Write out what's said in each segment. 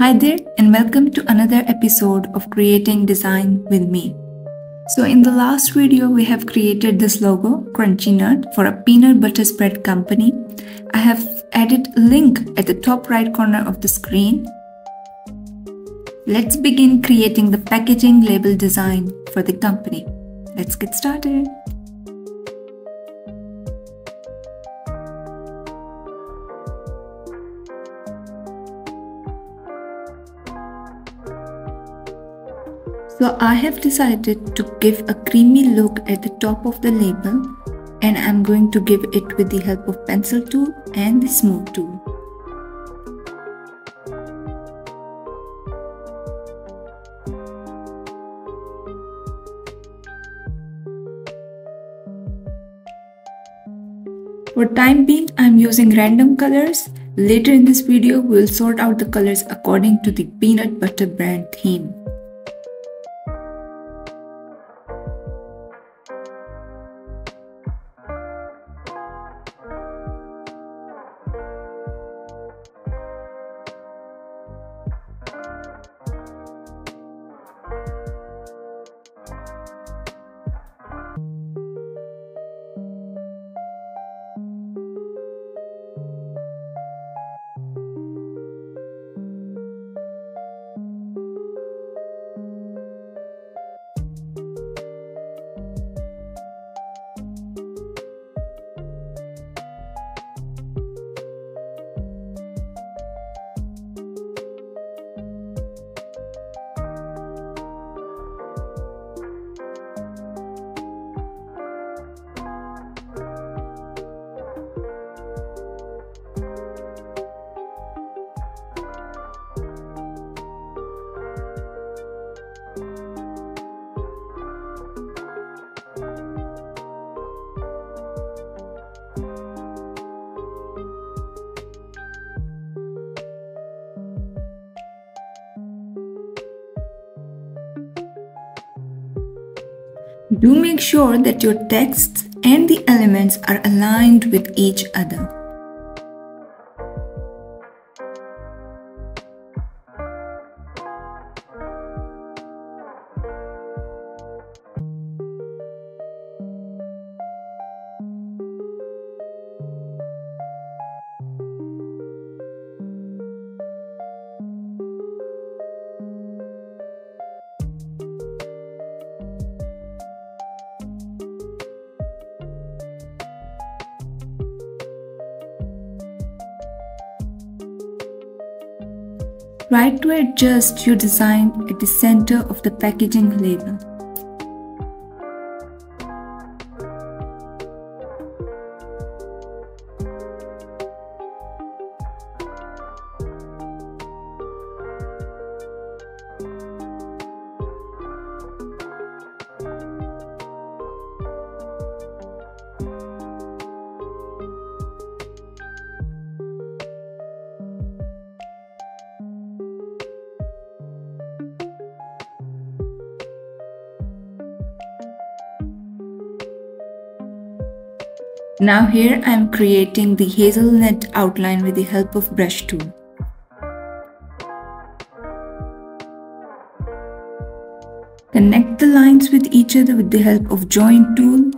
Hi there, and welcome to another episode of Creating Design with me. So, in the last video, we have created this logo, Crunchy Nut, for a peanut butter spread company. I have added a link at the top right corner of the screen. Let's begin creating the packaging label design for the company. Let's get started. So I have decided to give a creamy look at the top of the label and I'm going to give it with the help of pencil tool and the smooth tool. For time being, I'm using random colors. Later in this video, we'll sort out the colors according to the peanut butter brand theme. Do make sure that your texts and the elements are aligned with each other. Try to adjust your design at the center of the packaging label. Now here I am creating the hazelnut outline with the help of brush tool. Connect the lines with each other with the help of join tool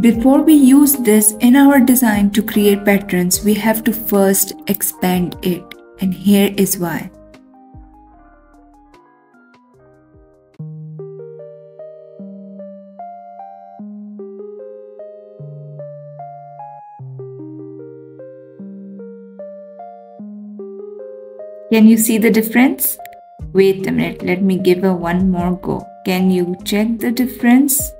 Before we use this in our design to create patterns, we have to first expand it. And here is why. Can you see the difference? Wait a minute, let me give a one more go. Can you check the difference?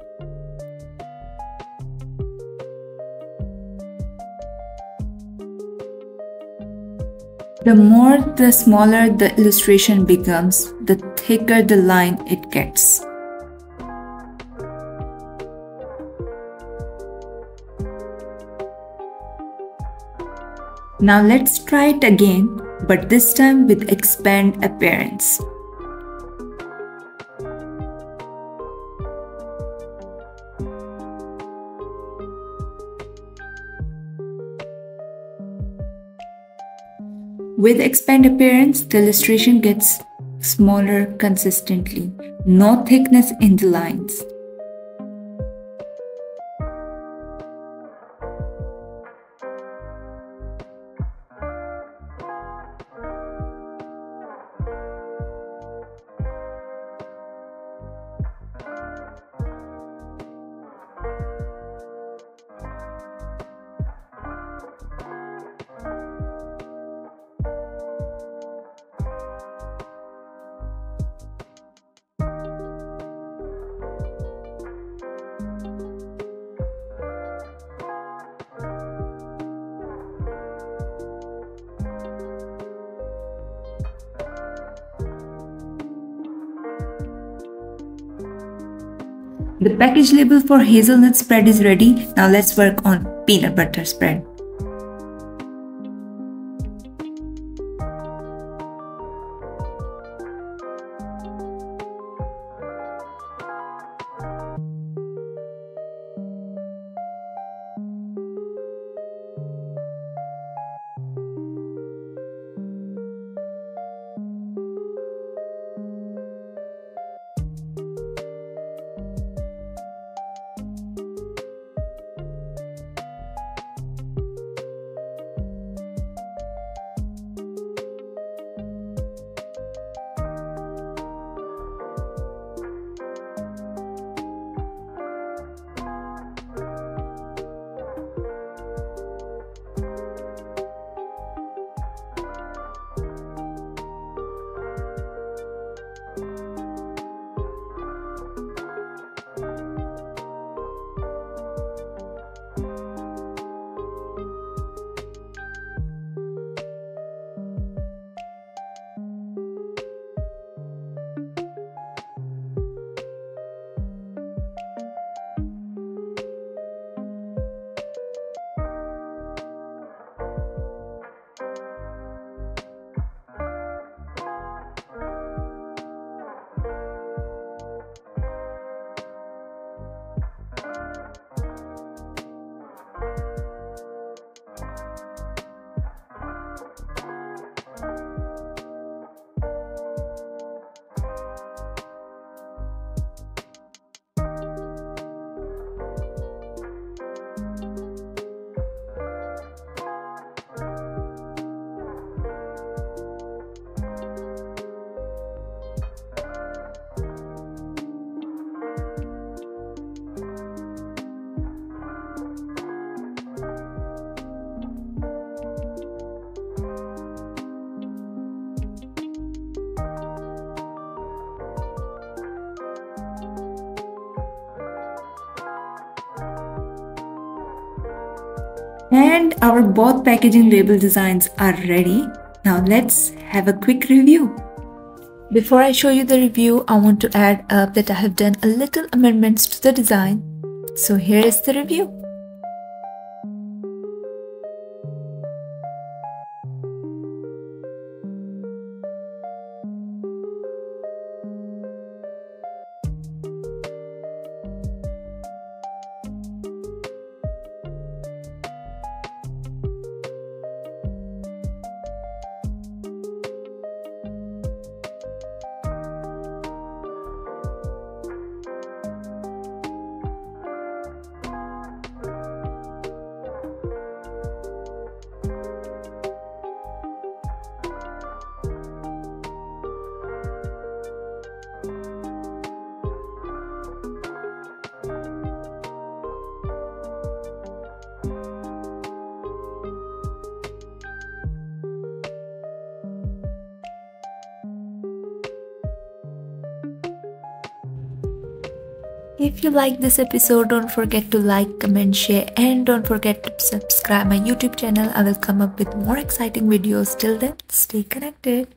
The more the smaller the illustration becomes, the thicker the line it gets. Now let's try it again, but this time with expand appearance. With expand appearance, the illustration gets smaller consistently, no thickness in the lines. The package label for hazelnut spread is ready. Now let's work on peanut butter spread. And our both packaging label designs are ready. Now let's have a quick review. Before I show you the review, I want to add up that I have done a little amendments to the design. So here is the review. If you like this episode, don't forget to like, comment, share, and don't forget to subscribe my YouTube channel. I will come up with more exciting videos. Till then, stay connected.